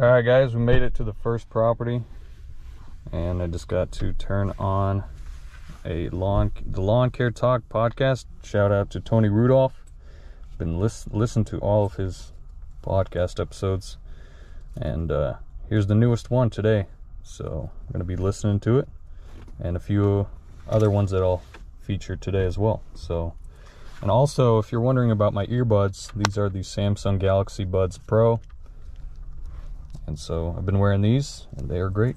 All right, guys, we made it to the first property, and I just got to turn on a lawn the lawn care talk podcast. Shout out to Tony Rudolph. Been listen listened to all of his podcast episodes, and uh, here's the newest one today. So I'm gonna be listening to it, and a few other ones that I'll feature today as well. So, and also if you're wondering about my earbuds, these are the Samsung Galaxy Buds Pro. And so I've been wearing these and they are great.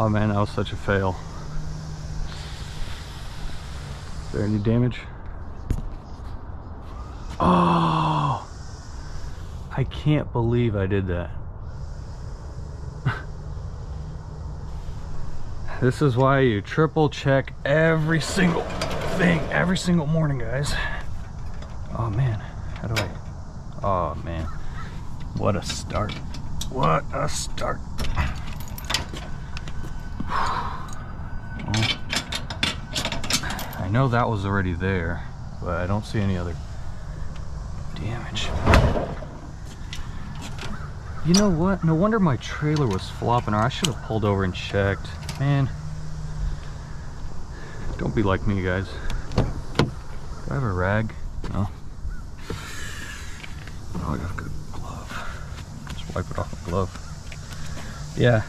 Oh man, that was such a fail. Is there any damage? Oh! I can't believe I did that. this is why you triple check every single thing, every single morning, guys. Oh man, how do I? Oh man, what a start. What a start. I know that was already there, but I don't see any other damage. You know what? No wonder my trailer was flopping, or I should have pulled over and checked. Man, don't be like me, guys. Do I have a rag? No. Oh, I got a good glove. Just wipe it off my glove. Yeah,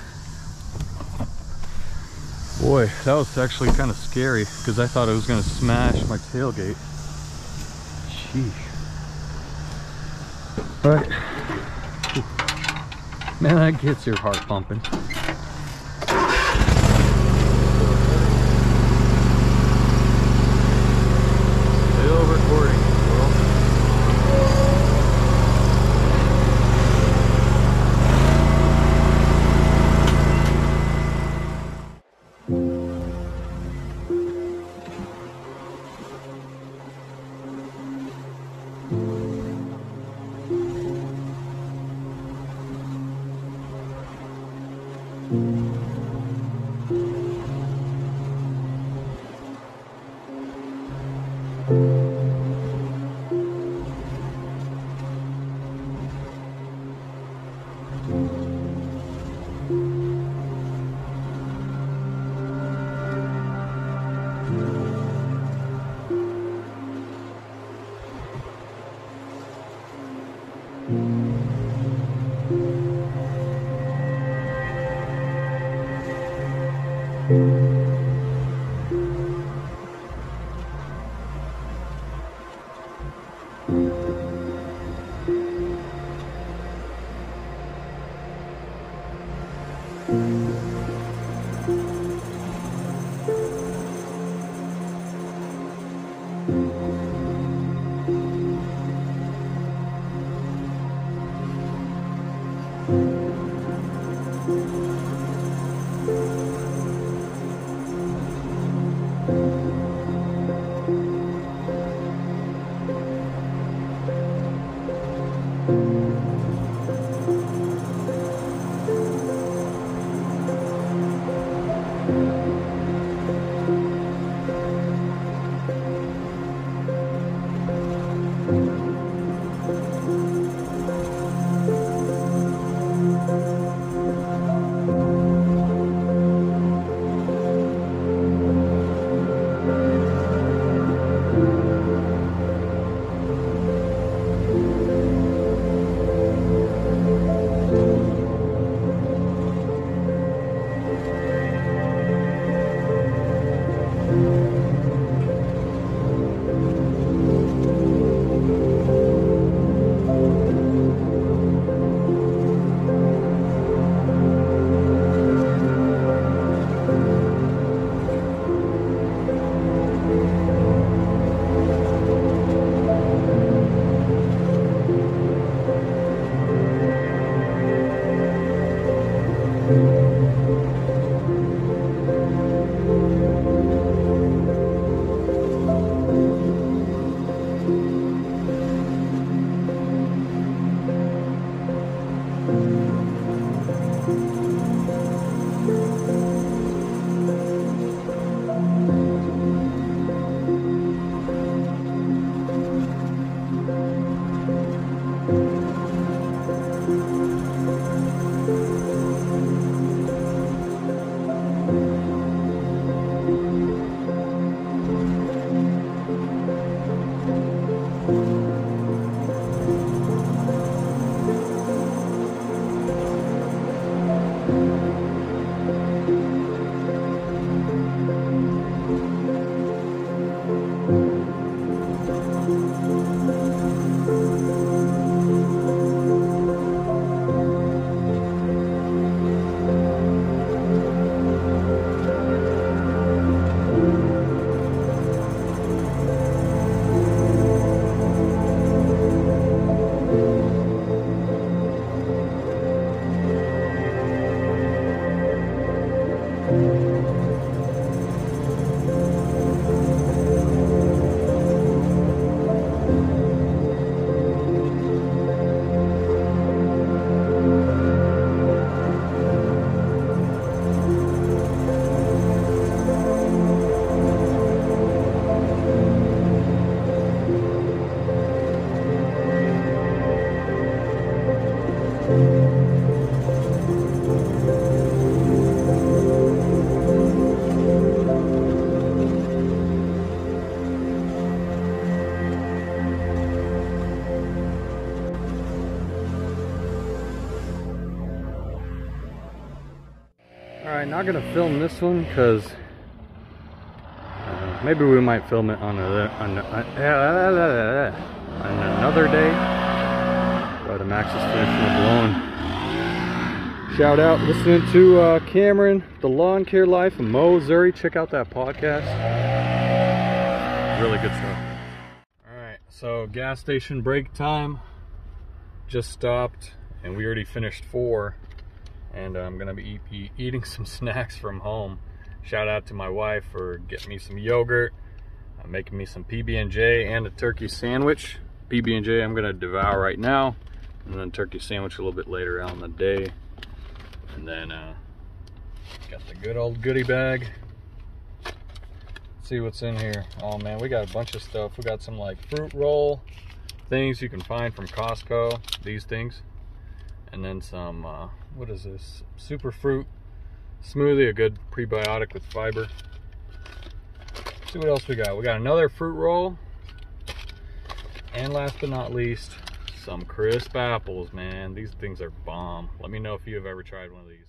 Boy, that was actually kind of scary because I thought it was going to smash my tailgate. Sheesh. But, man, that gets your heart pumping. thank you Alright, not gonna film this one because uh, maybe we might film it on, a, on, a, on another day. But the Max is finishing blowing. Shout out listening to uh, Cameron, The Lawn Care Life Mo Zuri. Check out that podcast. Really good stuff. Alright, so gas station break time. Just stopped and we already finished four and I'm gonna be eat, eating some snacks from home. Shout out to my wife for getting me some yogurt, uh, making me some PB&J and a turkey sandwich. PB&J I'm gonna devour right now, and then turkey sandwich a little bit later on in the day. And then uh, got the good old goodie bag. Let's see what's in here. Oh man, we got a bunch of stuff. We got some like fruit roll things you can find from Costco. These things and then some, uh, what is this? Super fruit smoothie, a good prebiotic with fiber. Let's see what else we got. We got another fruit roll. And last but not least, some crisp apples, man. These things are bomb. Let me know if you have ever tried one of these.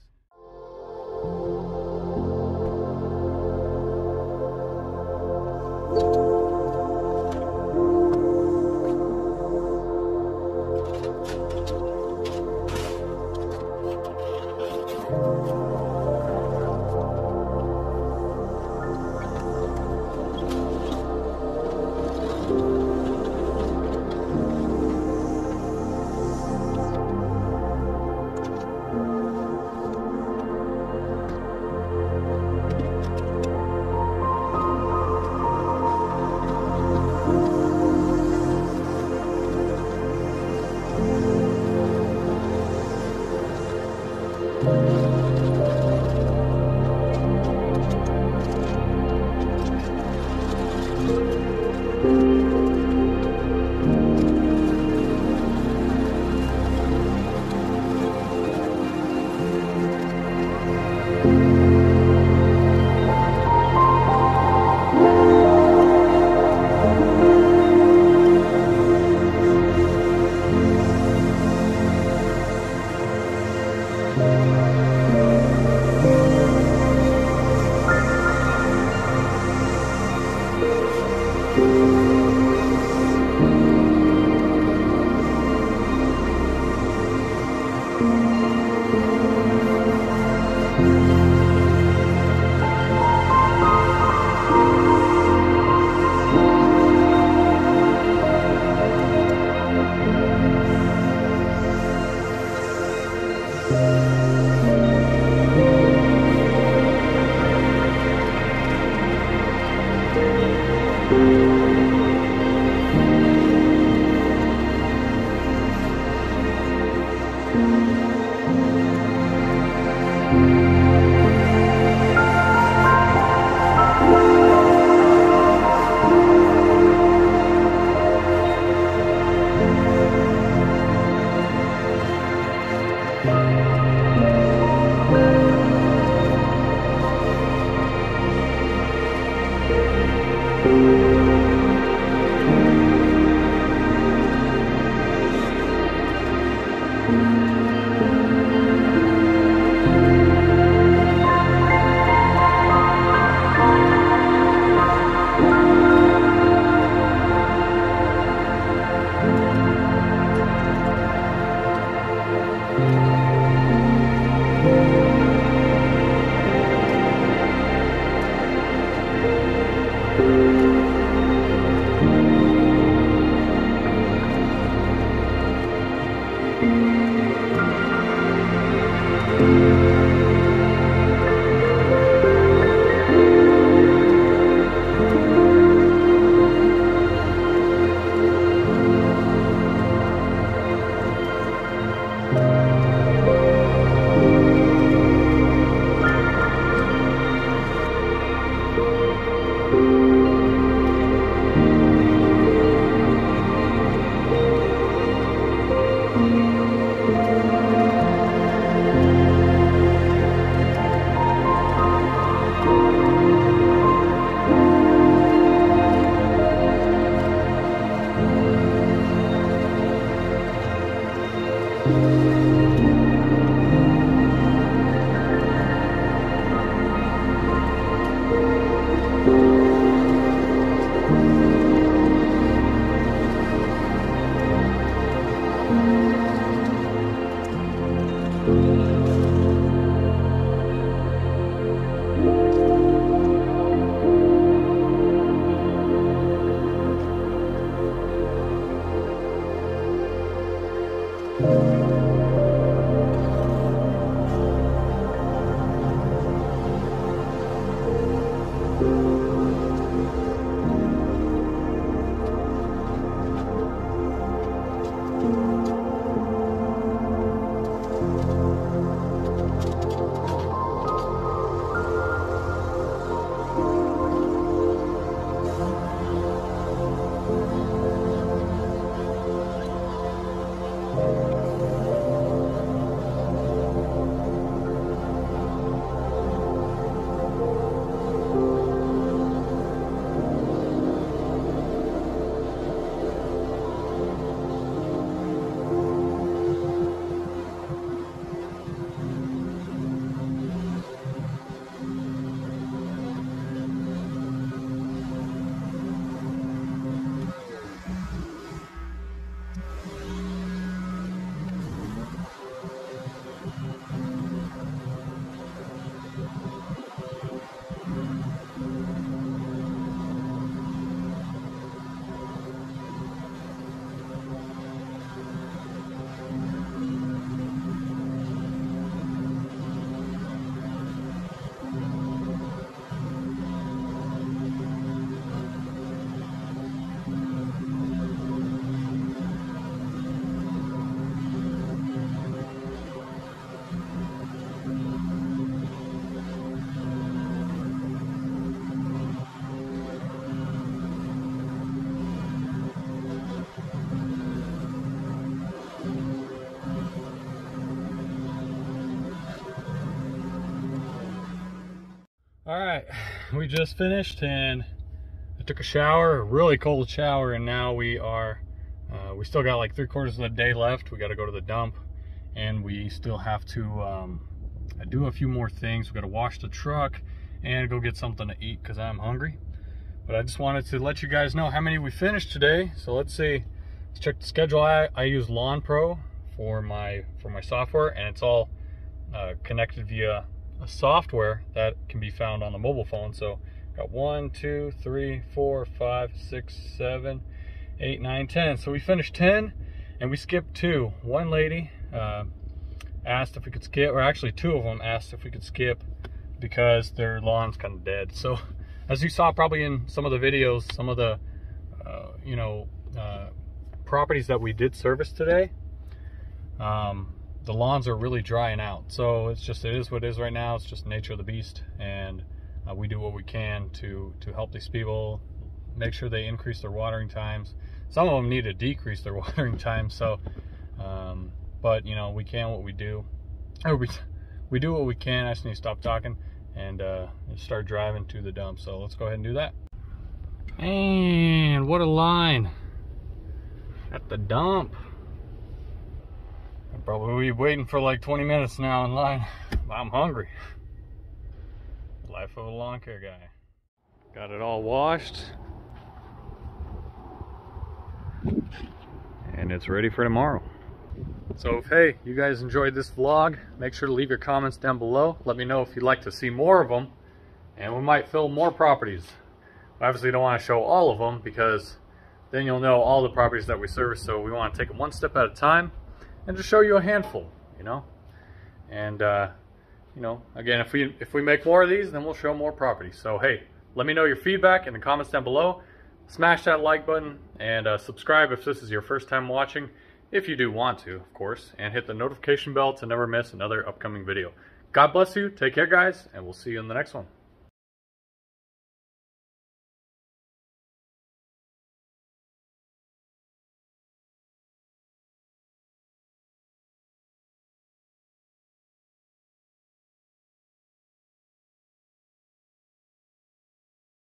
All right, we just finished and I took a shower, a really cold shower, and now we are, uh, we still got like three quarters of the day left. We got to go to the dump and we still have to um, do a few more things. We got to wash the truck and go get something to eat because I'm hungry. But I just wanted to let you guys know how many we finished today. So let's see, let's check the schedule. I, I use Lawn Pro for my for my software and it's all uh, connected via a software that can be found on the mobile phone. So got one, two, three, four, five, six, seven, eight, nine, ten. So we finished 10 and we skipped two. One lady uh, asked if we could skip, or actually two of them asked if we could skip because their lawn's kind of dead. So as you saw probably in some of the videos, some of the, uh, you know, uh, properties that we did service today, um, the lawns are really drying out. So it's just, it is what it is right now. It's just nature of the beast. And uh, we do what we can to, to help these people, make sure they increase their watering times. Some of them need to decrease their watering time. So, um, but you know, we can what we do. Or we, we do what we can. I just need to stop talking and uh, start driving to the dump. So let's go ahead and do that. And what a line at the dump. Probably be waiting for like 20 minutes now in line. I'm hungry. Life of a lawn care guy. Got it all washed. And it's ready for tomorrow. So if, hey, you guys enjoyed this vlog, make sure to leave your comments down below. Let me know if you'd like to see more of them. And we might film more properties. Obviously don't want to show all of them because then you'll know all the properties that we service. So we want to take it one step at a time and just show you a handful, you know. And uh, you know, again, if we if we make more of these, then we'll show more properties. So hey, let me know your feedback in the comments down below. Smash that like button and uh, subscribe if this is your first time watching, if you do want to, of course, and hit the notification bell to never miss another upcoming video. God bless you. Take care, guys, and we'll see you in the next one.